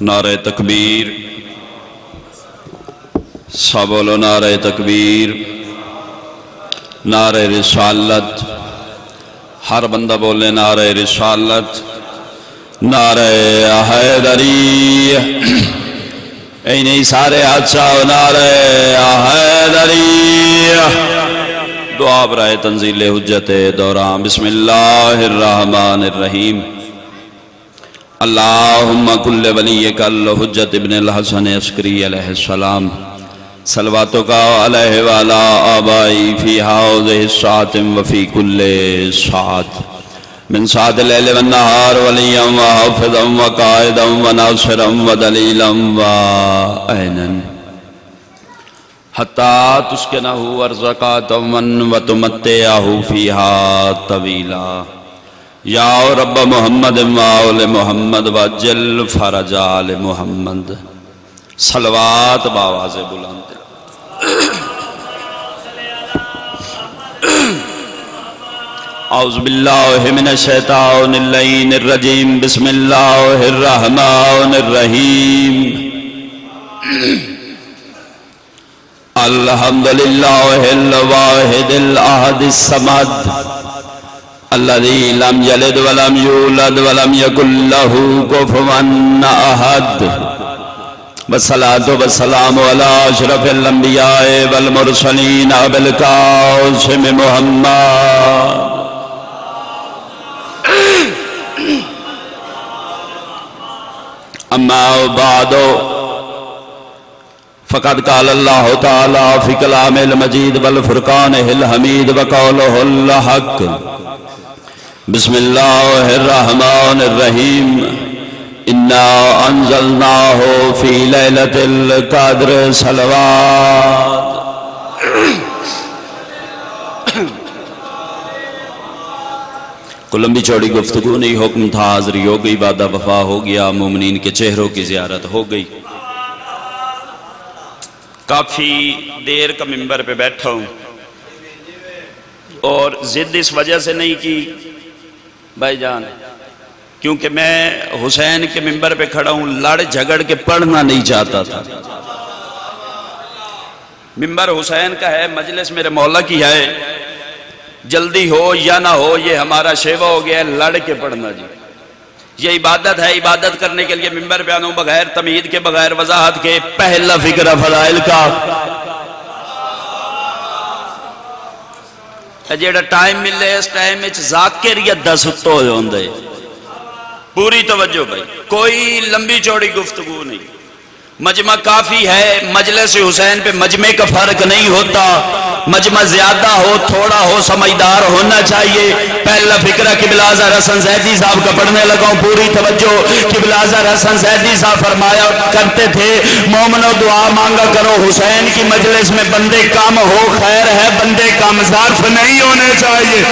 نعرہ تکبیر۔ سب بولو نعرہ تکبیر۔ نعرہ رسالت۔ ہر بندہ بولے نعرہ رسالت۔ نعرہ حیدری۔ اے نہیں سارے حادثہ، نعرہ حیدری۔ دعا برائے تنزیل حجت دوران۔ بسم اللہ الرحمن الرحیم۔ اللہم کل ولیک الحجت ابن الحسن اسکری علیہ السلام صلواتو کا علیہ والا آبائی فی حوض سات وفی کل سات من سات لیل والنہار ولیا وحافظا وقائدا وناصرا ودلیلا وآئنا حتی تسکنہو ورزقاتا من وتمتعہو فیہا طویلا یا رب محمد ماول محمد وجل فرج آل محمد۔ صلوات باواز بلند۔ اعوذ باللہ من الشیطان اللین الرجیم۔ بسم اللہ الرحمن الرحیم۔ الحمدللہ الواحد الاحد السمد الذي لم يلد ولم يولد ولم يكن له كفوا احد والصلاه والسلام على اشرف الانبياء والمرسلين ابي القاسم محمد. اما بعد، فقد قال الله تعالى في كلام المجيد والفرقان الحميد وقوله الحق. بسم اللہ الرحمن الرحیم۔ انا انزلناہ فی لیلت القدر صلوات۔ کو لمبی چوڑی گفتگو نہیں، حکم تھا، حاضری ہو گئی، وعدہ وفا ہو گیا، مومنین کے چہروں کی زیارت ہو گئی۔ کافی دیر کا ممبر پہ بیٹھا ہوں۔ اور ضد اس وجہ سے نہیں کی بھائی جان، کیونکہ میں حسین کے ممبر پہ کھڑا ہوں، لڑ جھگڑ کے پڑھنا نہیں چاہتا تھا۔ ممبر حسین کا ہے، مجلس میرے مولا کی ہے۔ جلدی ہو یا نہ ہو، یہ ہمارا شیوا ہو گیا ہے، لڑ کے پڑھنا جی۔ یہ عبادت ہے، عبادت کرنے کے لیے ممبر پہ آنوں بغیر، تمہید کے بغیر، وضاحت کے پہلا فکر فضائل کا۔ جیڑا ٹائم ملے اس ٹائم اچ ذاکر یا دس تو ہوندے۔ پوری توجہ بھائی، کوئی لمبی چوڑی گفتگو نہیں۔ مجمع کافی ہے مجلس حسین پہ مجمع کا فرق نہیں ہوتا۔ مجمع زیادہ ہو تھوڑا ہو سمجھدار ہونا چاہیے۔ پہلا فکرہ قبلازہ رسن زیدی صاحب کا پڑھنے لگا ہوں پوری توجہ۔ قبلازہ رسن زیدی صاحب فرمایا کرتے تھے مومن و دعا مانگا کرو۔ حسین کی مجلس میں بندے کم ہو خیر ہے بندے کم ظرف نہیں ہونے چاہیے۔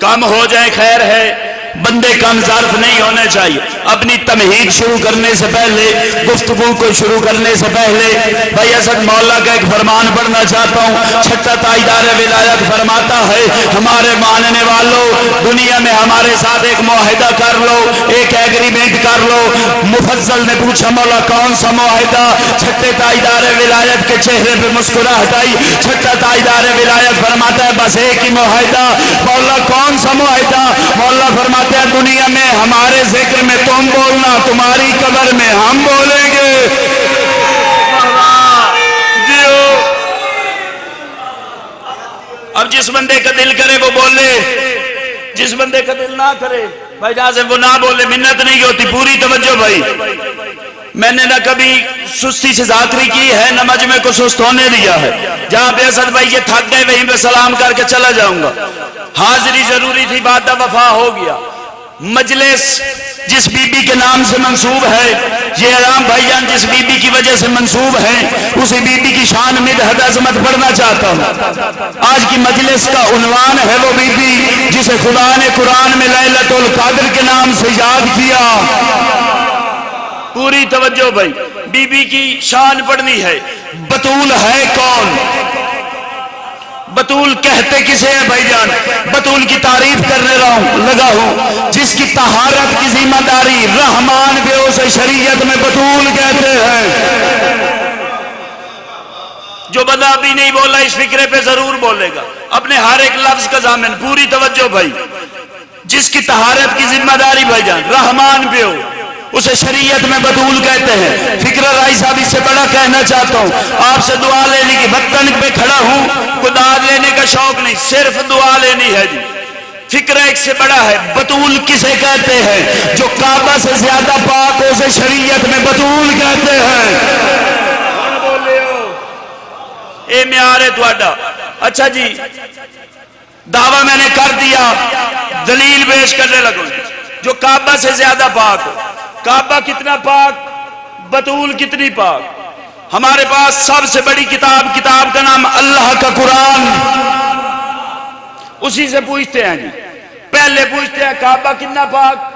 کم ہو جائے خیر ہے۔ بندے کم ظرف نہیں ہونے چاہیے۔ اپنی تمہید شروع کرنے سے پہلے، گفتگو کو شروع کرنے سے پہلے، بھائی اسد مولا کا ایک فرمان پڑھنا چاہتا ہوں۔ چھٹا تائیدار ولایت فرماتا ہے، ہمارے ماننے والوں دنیا میں ہمارے ساتھ ایک معاہدہ کر لو، ایک ایگریمنٹ کر لو۔ مفضل نے پوچھا، مولا کون سا معاہدہ؟ چھٹے تائیدار ولایت کے چہرے پہ مسکرا ہٹائی چھٹا تائیدار ولایت فرماتا ہے، بس ایک ہی معاہدہ۔ مولا کون سا معاہدہ؟ مولا فرماتا ہے دنیا میں، ہمارے ذکر میں تم بولنا، تمہاری قبر میں ہم بولیں گے۔ اب جس بندے کا دل کرے وہ بولے۔ جس بندے کا دل نہ کرے، بھائی جہاں وہ نہ بولے، منت نہیں ہوتی، پوری توجہ بھائی۔ میں نے نہ کبھی سستی سے ذاکری کی ہے، نہ مجمع کو سست ہونے دیا ہے۔ جہاں پہ اسد بھائی یہ تھک گئے، وہیں پہ سلام کر کے چلا جاؤں گا۔ حاضری ضروری تھی بات وفا ہو گیا۔ مجلس جس بی بی کے نام سے منصوب ہے، یہ ارام بھائیان جس بی بی کی وجہ سے منصوب ہے اسی بی بی کی شان مدحد عظمت پڑھنا چاہتا ہوں۔ آج کی مجلس کا عنوان ہے وہ بی بی جسے خدا نے قرآن میں لیلت القادر کے نام سے یاد کیا۔ پوری توجہ بھائی بی بی کی شان پڑھنی ہے۔ بطول ہے کون؟ بطول کہتے کسے ہیں بھائی جان؟ بطول کی تعریف کرنے رہا ہوں، لگا ہوں۔ جس کی طہارت، کی ذمہ داری رحمان بے اسے شریعت میں بطول کہتے ہیں۔ جو بدا بھی نہیں بولا اس فکرے پہ ضرور بولے گا۔ اپنے ہر ایک لفظ کا ضامن۔ پوری توجہ بھائی۔ جس کی طہارت، کی ذمہ داری بھائی جان، رحمان بے اسے شریعت میں بدول کہتے ہیں۔ فکر رائی صاحب، اس سے بڑا کہنا چاہتا ہوں، آپ سے دعا لینے کی بطن پہ کھڑا ہوں داد لینے کا شوق نہیں، صرف دعا لینی ہے جی۔ فکر ایک سے بڑا ہے بطول کسے کہتے ہیں؟ جو کعبہ سے زیادہ پاک اسے شریعت میں بطول کہتے ہیں۔ اے میارے تھوڑا اچھا جی دعویٰ میں نے کر دیا، دلیل پیش کرنے لگوں۔ جو کعبہ سے زیادہ پاک ہو کعبہ کتنا پاک، بطول کتنی پاک۔ ہمارے پاس سب سے بڑی کتاب کتاب کا نام اللہ کا قرآن۔ اسی سے پوچھتے ہیں جی۔ پہلے پوچھتے ہیں کعبہ کتنا پاک۔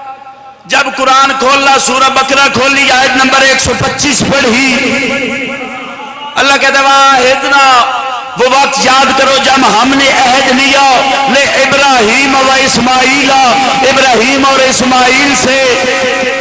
جب قرآن کھولا سورہ بکرہ کھولی، آیت نمبر ایک سو پچیس پڑھی۔ اللہ کہتا واحدنا وہ وقت یاد کرو جب ہم نے عہد لیا، لے ابراہیم و اسماعیل۔ ابراہیم اور اسماعیل سے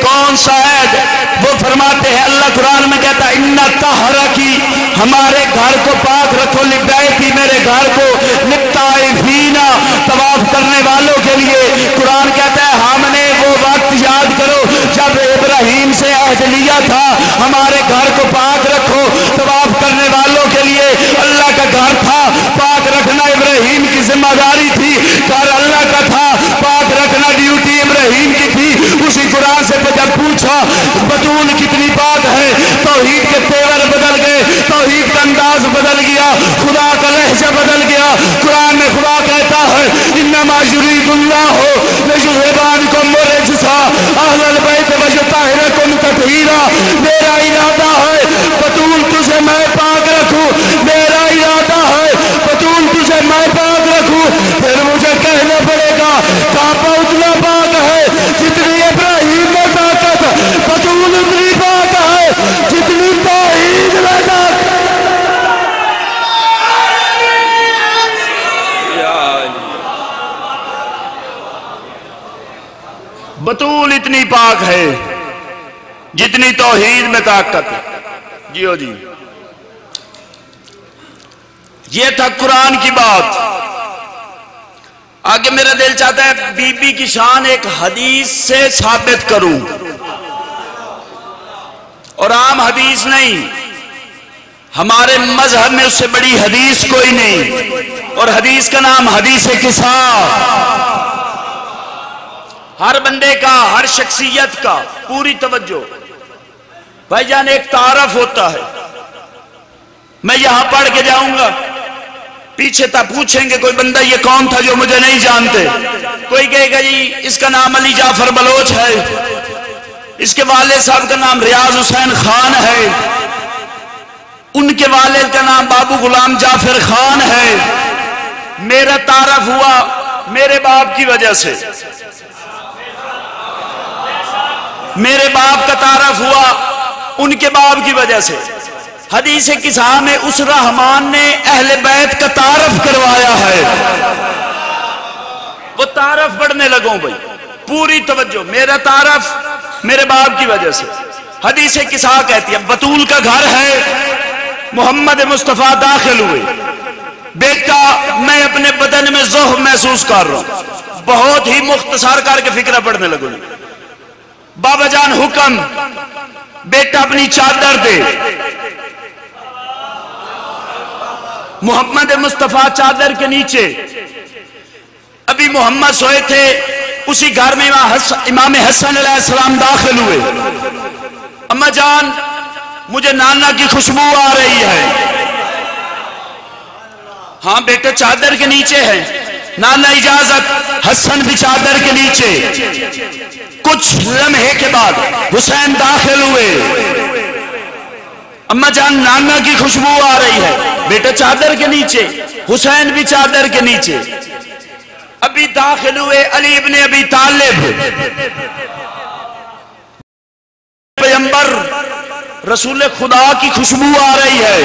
کون سا عہد؟ وہ فرماتے ہیں، اللہ قرآن میں کہتا ہے تہرا کی ہمارے گھر کو پاک رکھو لبیتی میرے گھر کو نبتائی فینا تواف کرنے والوں کے لیے قرآن کہتا ہے ہم نے وہ وقت یاد کرو جب ابراہیم سے عہد لیا تھا ہمارے گھر کو پاک رکھو تواف کرنے والوں کے لیے اللہ کا گھر تھا پاک رکھنا ابراہیم کی ذمہ داری تھی گھر اللہ کا تھا پاک رکھنا ڈیوٹی ابراہیم کی تھی اسی قرآن سے جب پوچھا بطول کتنی پاک ہے توحید کے تیور بدل گئے توحید کا انداز بدل گیا خدا کا لہجہ بدل گیا قرآن میں خدا کہتا ہے انما یرید اللہ ہو لجہبان کو مرجسا اہل البیت وجتاہرکم تطہیرا میرا ارادہ ہے بطول تجھے میں پاک رکھوں میرا ارادہ ہے بطول تجھے میں پاک رکھوں پھر مجھے کہنا پڑے گا کعبہ اتنا پاک ہے جتنی ابراہیم میں طاقت بطول اتنی پاک ہے جتنی توحید میں طاقت بطول اتنی پاک ہے، جتنی توحید میں طاقت جیو جی۔ یہ تھا قرآن کی بات۔ آگے میرا دل چاہتا ہے بی بی کی شان ایک حدیث سے ثابت کروں۔ اور عام حدیث نہیں، ہمارے مذہب میں اس سے بڑی حدیث کوئی نہیں۔ اور حدیث کا نام حدیث کسا۔ ہر بندے کا، ہر شخصیت کا پوری توجہ۔ بھائی جان ایک تعارف ہوتا ہے۔ میں یہاں پڑھ کے جاؤں گا۔ پیچھے تک پوچھیں گے، کوئی بندہ یہ کون تھا جو مجھے نہیں جانتے؟ کوئی کہے گا جی اس کا نام علی جعفر بلوچ ہے۔ اس کے والد صاحب کا نام ریاض حسین خان ہے۔ ان کے والد کا نام بابو غلام جعفر خان ہے۔ میرا تعارف ہوا میرے باپ کی وجہ سے۔ میرے باپ کا تعارف ہوا ان کے باپ کی وجہ سے۔ حدیث کسا میں اس رحمان نے اہل بیت کا تعارف کروایا ہے۔ وہ تعارف پڑھنے لگوں بھائی۔ پوری توجہ، میرا تعارف میرے باپ کی وجہ سے۔ حدیث کسا کہتی ہے، بطول کا گھر ہے، محمد مصطفیٰ داخل ہوئے۔ بیٹا، میں اپنے بدن میں زوہ محسوس کر رہا ہوں۔ بہت ہی مختصر کر کے فکرہ پڑھنے لگوں۔ بابا جان حکم، بیٹا اپنی چادر دے۔ محمد مصطفیٰ چادر کے نیچے۔ ابھی محمد سوئے تھے، اسی گھر میں امام حسن علیہ السلام داخل ہوئے۔ اما جان، مجھے نانا کی خوشبو آ رہی ہے۔ ہاں بیٹے چادر کے نیچے ہے۔ نانا اجازت، حسن بھی چادر کے نیچے۔ کچھ لمحے کے بعد حسین داخل ہوئے۔ اما جان، نانا کی خوشبو آ رہی ہے۔ بیٹا چادر کے نیچے، حسین بھی چادر کے نیچے۔ ابھی داخل ہوئے علی ابن ابی طالب۔ پیمبر رسول خدا کی خوشبو آ رہی ہے۔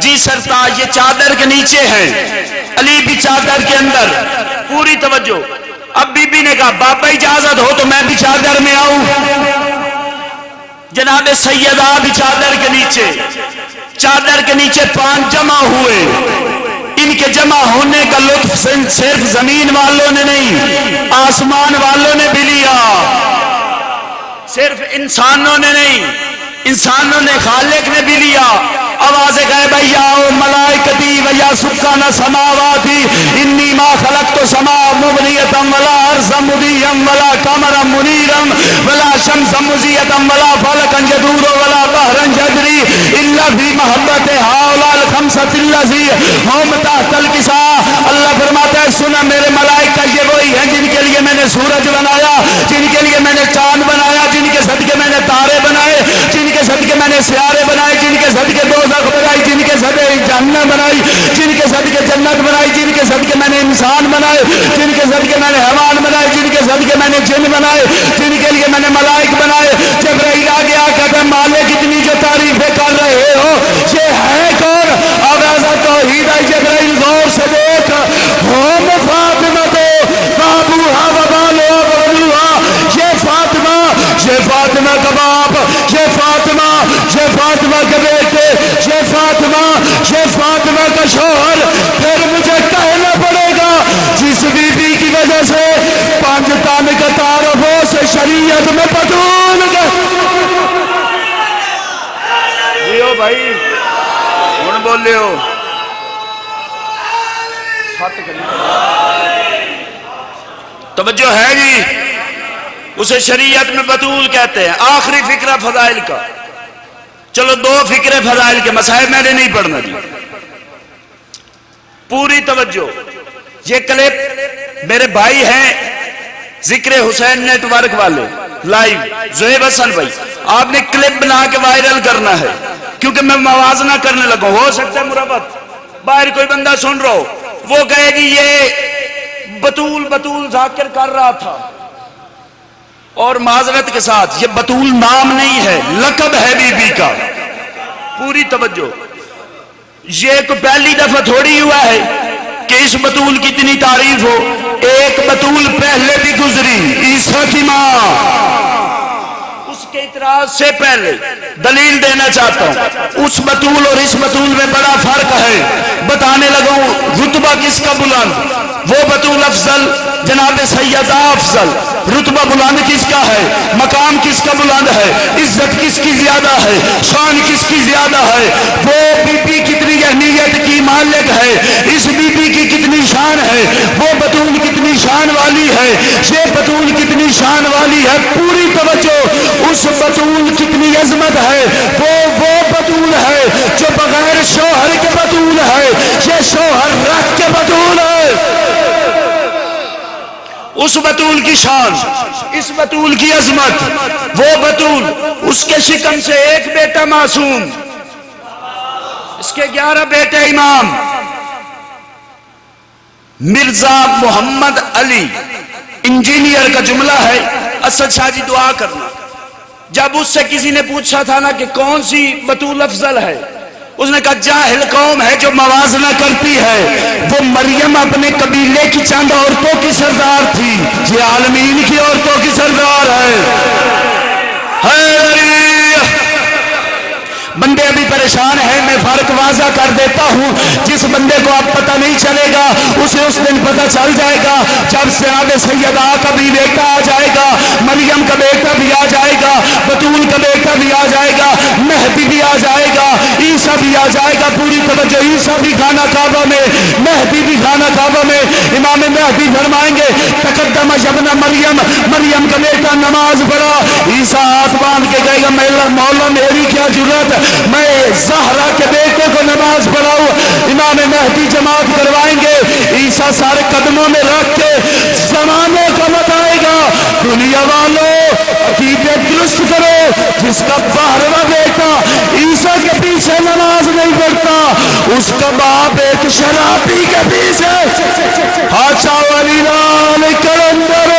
جی سرتاج یہ چادر کے نیچے ہیں۔ علی بھی چادر کے اندر۔ پوری توجہ۔ اب بی بی نے کہا، بابا اجازت ہو تو میں بھی چادر میں آؤں۔ جناب سیدہ بھی چادر کے نیچے۔ چادر کے نیچے پانچ جمع ہوئے۔ ان کے جمع ہونے کا لطف صرف زمین والوں نے نہیں، آسمان والوں نے بھی لیا۔ صرف انسانوں نے نہیں، انسانوں نے خالق نے بھی لیا۔ آواز گئے بھائی آؤ، ملائکتی ویا سکان سماواتی، انی ما خلق تو سما مبنیتم ولا ارزم مدیم ولا کمرم منیرم ولا شمس مزیتم ولا فلکن جدور ولا بحرن جدری۔ اللہ فی محبت حاولا الخمسط اللہ زی ہوم تحت الکسا اللہ فرماتا ہے سنا میرے ملائکہ، یہ وہی ہیں جن کے لیے میں نے سورج بنایا، جن کے لیے میں نے چاند بنایا جن کے صدقے میں نے تارے بنائے جن اللہ نے سیارے بنائے، جن کے صدقے دو دوزخ بنائی، جن کے صدقے جہنم بنائی، جن کے صدقے جنت بنائی، جن کے صدقے میں نے انسان بنائے، جن کے صدقے میں نے حیوان بنائے، جن کے صدقے میں نے جن بنائے، جن کے لیے میں نے ملائک بنائے۔ جب رہی آ گیا کہتے ہیں مالک اتنی جو تعریفیں کر رہے ہو یہ ہے کون اب ایسا توحید ہے جبرائیل غور سے دیکھ ہوم فاطمہ تو بابو ہا وبالو بابلوہا یہ فاطمہ یہ فاطمہ کا باپ یہ فاطمہ یہ فاطمہ کے بیٹے یہ فاطمہ یہ فاطمہ کا شوہر پھر مجھے کہنا پڑے گا جس بی بی کی وجہ سے پانچ تان کا تعارف ہو سے شریعت میں پتون گا لیو بھائی ہون بولے ہو توجہ ہے جی اسے شریعت میں بطول کہتے ہیں آخری فکرہ فضائل کا چلو دو فکرے فضائل کے مسائل میں نے نہیں پڑھنا جی پوری توجہ یہ کلپ میرے بھائی ہیں ذکر حسین نیٹ ورک والے لائیو زہیب حسن بھائی آپ نے کلپ بنا کے وائرل کرنا ہے کیونکہ میں موازنہ کرنے لگا ہو سکتا ہے مربت۔ باہر کوئی بندہ سن رہا ہو۔ وہ کہے گی یہ بطول بطول ذاکر کر رہا تھا۔ اور معذرت کے ساتھ یہ بطول نام نہیں ہے، لقب ہے بی بی کا۔ پوری توجہ۔ یہ کوئی پہلی دفعہ تھوڑی ہوا ہے کہ اس بطول کی اتنی تعریف ہو۔ ایک بطول پہلے بھی گزری، عیسیٰ کی ماں۔ اعتراض سے پہلے دلیل دینا چاہتا ہوں۔ اس بطول اور اس بطول میں بڑا فرق ہے۔ بتانے لگا ہوں، رتبہ کس کا بلند؟ وہ بطول افضل، جناب سیدہ افضل۔ رتبہ بلند کس کا ہے؟ مقام کس کا بلند ہے؟ عزت کس کی زیادہ ہے؟ شان کس کی زیادہ ہے؟ وہ بی بی کتنی اہمیت کی مالک ہے؟ اس بی بی کی کتنی شان ہے وہ بطول کتنی شان والی ہے۔ یہ بطول کتنی شان والی ہے، پوری توجہ، اس بطول کتنی عظمت ہے۔ وہ وہ بطول ہے جو بغیر شوہر کے بطول ہے۔ یہ شوہر رکھ کے بطول ہے۔ اس بطول کی شان، اس بطول کی عظمت، وہ بطول، اس کے شکم سے ایک بیٹا معصوم۔ اس کے گیارہ بیٹے امام۔ مرزا محمد علی۔ انجینئر کا جملہ ہے، اسد شاہ جی دعا کرنا۔ جب اس سے کسی نے پوچھا تھا نا کہ کون سی بطول افضل ہے، اس نے کہا، جاہل قوم ہے جو موازنہ کرتی ہے۔ وہ مریم اپنے قبیلے کی چند عورتوں کی سردار تھی۔ یہ عالمین کی عورتوں کی سردار ہے۔ بندے ابھی پریشان ہیں، میں فرق واضح کر دیتا ہوں۔ جس بندے کو اب پتہ نہیں چلے گا، اسے اس دن پتہ چل جائے گا۔ جب سیاد سیدہ کا بھی بیٹا آ جائے گا، مریم کا بیٹا بھی آ جائے گا، بطول کا بیٹا بھی آ جائے گا، مہدی بھی آ جائے گا، عیسیٰ بھی آ جائے گا۔ پوری توجہ عیسیٰ بھی خانہ کعبہ میں، مہدی بھی خانہ کعبہ میں۔ امام مہدی فرمائیں گے، تقدم جبنا مریم مریم کا بیٹا نماز پڑھا۔ عیسیٰ ہاتھ باندھ کے کہے گا، مولا میری کیا ضرورت میں زہرا کے بیٹے کو نماز پڑھاؤں، امام مہدی جماعت کروائیں گے، عیسیٰ سارے قدموں میں رکھ کے زمانے کا بتائے گا۔ دنیا والوں عقیدت درست کرو، جس کا بارہواں بیٹا عیسیٰ کے پیچھے نماز نہیں پڑھتا، اس کا باپ ایک شرابی کے پیچھے۔ ہاچا والی لال کرندہ